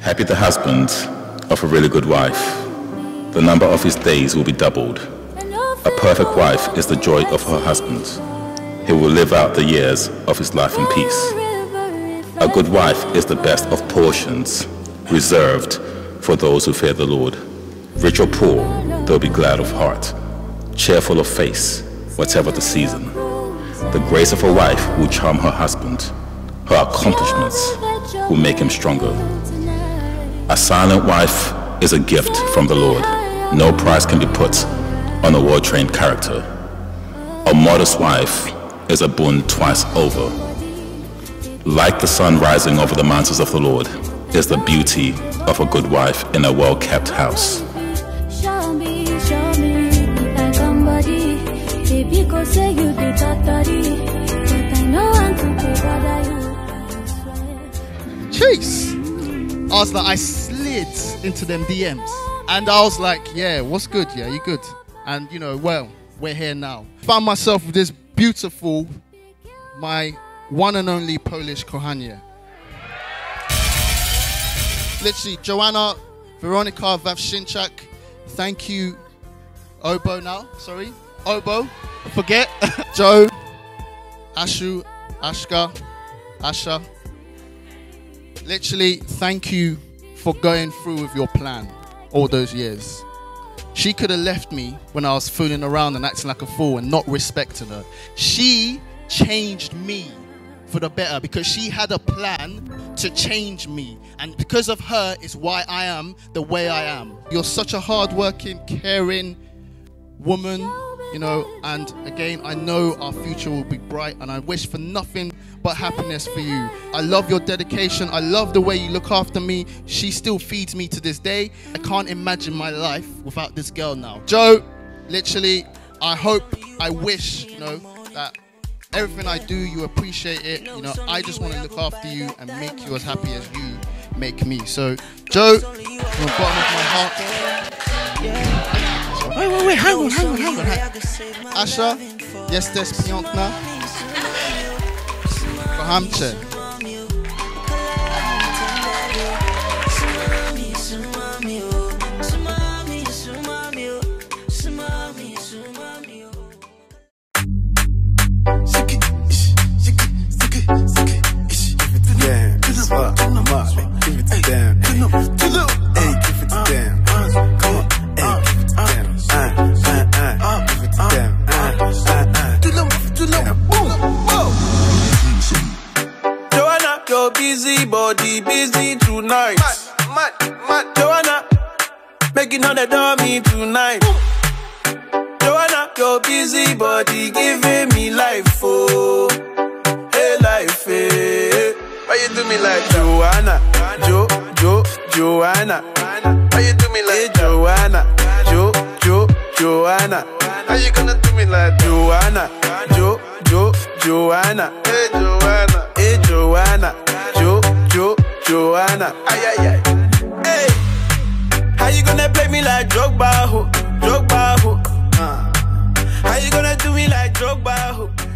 Happy the husband of a really good wife. The number of his days will be doubled. A perfect wife is the joy of her husband. He will live out the years of his life in peace. A good wife is the best of portions, reserved for those who fear the Lord. Rich or poor, they'll be glad of heart, cheerful of face, whatever the season. The grace of a wife will charm her husband. Her accomplishments will make him stronger. A silent wife is a gift from the Lord. No price can be put on a well-trained character. A modest wife is a boon twice over. Like the sun rising over the mountains of the Lord is the beauty of a good wife in a well-kept house. Show I was like, I slid into them DMs. And I was like, yeah, what's good? Yeah, you good? And you know, well, we're here now. Found myself with this beautiful, my one and only Polish kochanie. Literally, Joanna, Veronica Wawszynczak, thank you. Obo now, sorry. Obo, forget. Joe, Ashu, Ashka, Asha, literally thank you for going through with your plan all those years. She could have left me when i was fooling around and acting like a fool and not respecting her. She changed me for the better because she had a plan to change me. And because of her is why i am the way i am. You're such a hardworking caring woman, you know, and again, I know our future will be bright and I wish for nothing but happiness for you. I love your dedication. I love the way you look after me. She still feeds me to this day. I can't imagine my life without this girl now. Joe, literally, I hope, I wish, you know, that everything I do, you appreciate it. You know, I just want to look after you and make you as happy as you make me. So, Joe, from the bottom of my heart, Wait, wait, wait, hang on, hang on, hang on. Hang on. Asha, jesteś piękna. Kocham. Busy body busy tonight. Mad, mad, mad. Joanna, making all the dummy tonight. Joanna, your busy body giving me life, oh, hey life, hey. Why you do me like that? Joanna, Jo, Jo, Joanna, Why you do me hey like that? Joanna, Jo, Jo, Joanna, How you gonna do me like that? Joanna, Jo, Jo, Joanna, Hey, Joanna. Me like Drogba, ho? Drogba, ho? Uh. How you gonna do me like Drogba, ho?